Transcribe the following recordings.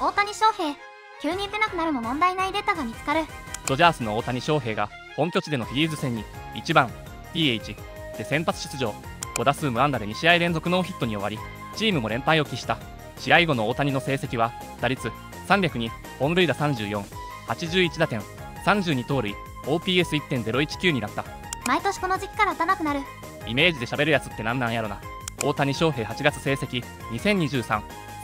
大谷翔平急に出なくなるも問題ないデータが見つかる。ドジャースの大谷翔平が本拠地でのフィリーズ戦に1番 DH で先発出場。5打数無安打で2試合連続ノーヒットに終わりチームも連敗を喫した。試合後の大谷の成績は打率302本塁打3481打点32盗塁 OPS1.019 になった。毎年この時期から打たなくなる。イメージで喋るやつってなんなんやろな。大谷翔平8月成績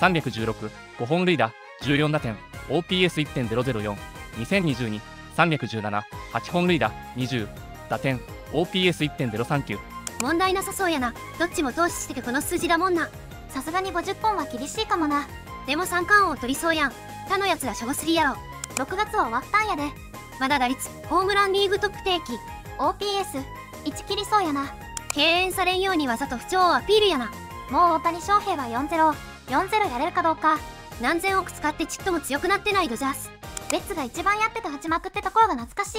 2023316 5本塁打14打点 OPS1.004 2022 317 8本塁打20打点 OPS1.039 問題なさそうやな。どっちも投資しててこの数字だもんな。さすがに50本は厳しいかもな。でも三冠王取りそうやん。他のやつらしょぼすぎやろ。6月は終わったんやで。まだ打率ホームランリーグトップ定期 OPS1 切りそうやな。敬遠されんようにわざと不調をアピールやな。もう大谷翔平は4040やれるかどうか。何千億使ってちっとも強くなってないドジャース。ベッツが一番やってた勝ちまくってところが懐かしい。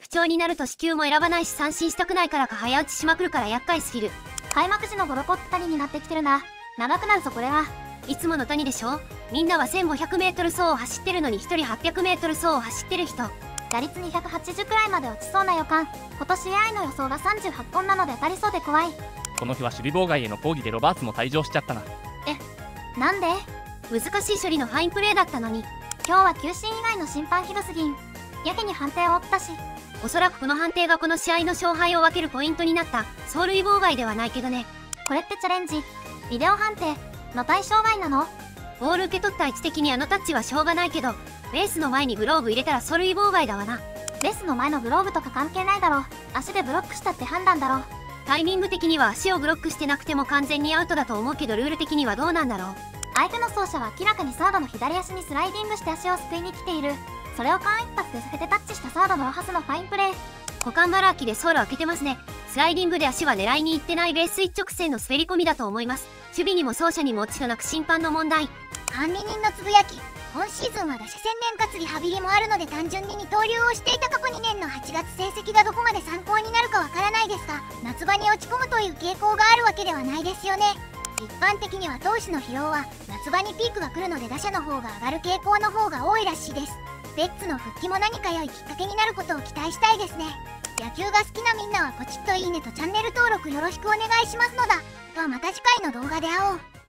不調になると支給も選ばないし三振したくないからか早打ちしまくるから厄介すぎる。開幕時のゴロコって谷になってきてるな。長くなるぞこれは。いつもの谷でしょみんなは 1500m 走を走ってるのに1人 800m 走を走ってる人。打率280くらいまで落ちそうな予感。今年 AI の予想が38本なので当たりそうで怖い。この日は守備妨害への抗議でロバーツも退場しちゃったな。なんで？難しい処理のファインプレーだったのに今日は球審以外の審判ひどすぎん。やけに判定を負ったしおそらくこの判定がこの試合の勝敗を分けるポイントになった。走塁妨害ではないけどね。これってチャレンジ。ビデオ判定の対象外なの？ボール受け取った位置的にあのタッチはしょうがないけどベースの前にグローブ入れたら走塁妨害だわな。ベースの前のグローブとか関係ないだろ。足でブロックしたって判断だろ。タイミング的には足をブロックしてなくても完全にアウトだと思うけどルール的にはどうなんだろう。相手の走者は明らかにサードの左足にスライディングして足をすくいに来ている。それを間一髪で避けてタッチしたサードのロハスのファインプレー。股間バラ空きでソール開けてますね。スライディングで足は狙いに行ってないベース一直線の滑り込みだと思います。守備にも走者にも落ち度なく審判の問題。管理人のつぶやき。今シーズンは打者専念かつリハビリもあるので単純に二刀流をしていた過去2年の8月成績がどこまで参考になるかわからないですが夏場に落ち込むという傾向があるわけではないですよね一般的には投手の疲労は夏場にピークが来るので打者の方が上がる傾向の方が多いらしいです。ベッツの復帰も何か良いきっかけになることを期待したいですね。野球が好きなみんなはポチッといいねとチャンネル登録よろしくお願いしますのだ。ではまた次回の動画で会おう。